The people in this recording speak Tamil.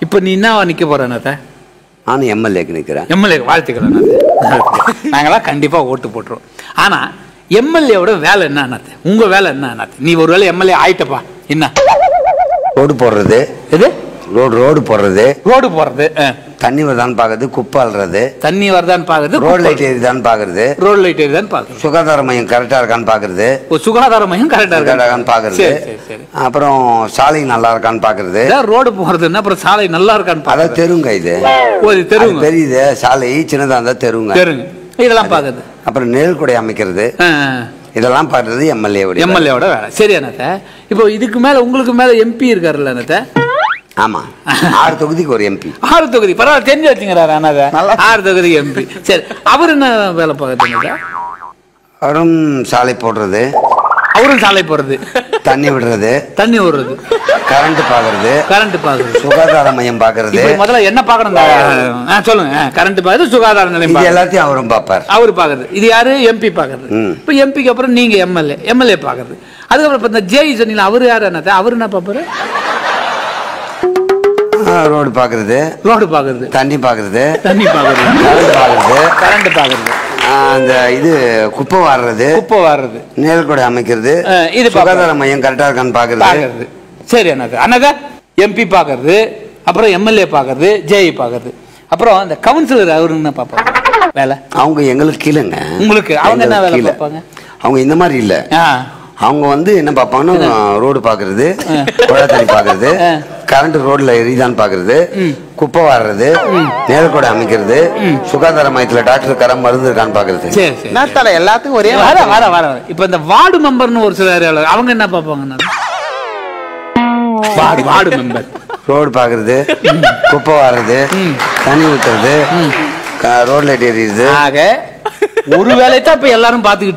இப்போ நீ என்ன நிக்க போற அண்ணாத்த நானும் எம்எல்ஏக்கு நிற்கிறேன் எம்எல்ஏ வாழ்த்துக்கள் அண்ணாத்த நாங்களாம் கண்டிப்பா ஓட்டு போட்டுருவோம். ஆனா எம்எல்ஏவோட வேலை என்ன அண்ணாத்த உங்க வேலை என்ன அண்ணாத்த நீ ஒரு வேலை எம்எல்ஏ ஆயிட்டப்பா. என்ன? ரோடு போடுறது. எது? ரோடு ரோடு போடுறது. ரோடு போறது ஆ. தண்ணி வருதான்னு பார்க்கறது குப்பை அள்ளுறது. தண்ணி வருதான்னு பாக்குறது ரோடு லைட் எரியுதான்னு பார்க்கறது. ரோடு லைட் எரியுதான்னு பாக்குறது சுகாதார மையம் கரெக்டாக இருக்கான்னு பார்க்கறது. சுகாதார மையம் கரெக்டா கரெக்டாக இருக்கு இருக்கான்னு பார்க்கறது. சரி அப்புறம் சாலை நல்லா இருக்கான்னு பார்க்கறது. ரோடு போறதுன்னா அப்புறம் சாலை நல்லா இருக்கான்னு அதான் பாக்குறது தெருங்க இது. தெருவுங்க பெரியது சாலை சின்னதாக இருந்தால் தெருங்க. தெருங்க. இதெல்லாம் பாக்குறது அப்புறம் நெல்குடை அமைக்கிறது. இதெல்லாம் பார்க்கறது எம்எல்ஏ எம்எல்ஏவோட வேலை. சரி அண்ணாத்த இப்போ இதுக்கு மேல உங்களுக்கு மேல எம்பி இருக்காருல்ல அண்ணாத்த ஆமா. ஆறு தொகுதிக்கு ஒரு எம்பி ஆறு தொகுதி. பரவாயில்ல தெரிஞ்சு வச்சுங்கிறாரு அண்ணாத ஆறு தொகுதி எம்பி சரி அவர் என்ன வேலை பார்க்குறீங்க அவரும் சாலை போடுறது. அவரும் சாலை போறது தண்ணி விடுறது. தண்ணி விடுறது. கரண்ட் பார்க்கறது கரண்ட் பாக்குறது. சுகாதார மையம் பார்க்கறது இப்போ முதல்ல என்ன பார்க்கணும் ஆ, சொல்லுங்க. கரண்ட் பாக்குறது சுகாதார நிலையம். எல்லாத்தையும் அவரும் பார்ப்பார். அவர் பாக்குறது இது யாரு? எம்பி பாக்குறது. இப்போ எம்பிக்கு அப்புறம் நீங்க எம்எல்ஏ எம்எல்ஏ பாக்குறது அதுக்கப்புறம் இந்த ஜேஇ சொன்னீங்க அவர் யாரு என்ன அவர் என்ன பாப்பாரு ரோடு பார்க்கறது ரோடு பாக்குறது. தண்ணி பார்க்கறது தண்ணி பாக்குறது. கரண்ட் பார்க்கறது கரண்ட் பாக்குறது. ஆ, அந்த இது குப்பை வாடுறது குப்பை வாடுறது நேர்கொடை அமைக்கிறது. இது. சுகாதார மையம் கரெக்டா இருக்கான்னு பார்க்கறது பாக்குறது. சரி அண்ணாத. அண்ணாத எம்பி பாக்குறது. அப்புறம் எம்எல்ஏ பாக்குறது ஜேஇ பாக்குறது. அப்புறம் இந்த கவுன்சிலர் அவரு என்ன பாப்பாங்க? வேலை? அவங்க எங்களுக்கு கீழேங்க. உங்களுக்கு? அவங்க என்ன வேலை கீழே. பார்ப்பாங்க அவங்க இந்த மாதிரி இல்ல. அவங்க வந்து என்ன பார்ப்பாங்கன்னா ரோடு பார்க்கறது குழாய் தண்ணி பார்க்கறது கரண்ட் ரோட்ல எரியுதான்னு பார்க்கறது குப்பை வாடுறது நேர்கொடை அமைக்கிறது சுகாதார மையத்துல டாக்டர் கரம் மருந்து இருக்கான்னு என்னத்தால எல்லாத்துக்கும் ஒரே வர வர வர. இப்ப இந்த வார்டு மெம்பர்னு ஒரு சில அவங்க என்ன பார்ப்பாங்க வார்டு வார்டு மெம்பர். ரோடு பார்க்கறது குப்பை வாடுறது தண்ணி ஊத்துறது ரோட் லைட் எரியுது ஆக ஒரு வேலையை தான் இப்ப எல்லாரும் பாத்துக்கிட்டு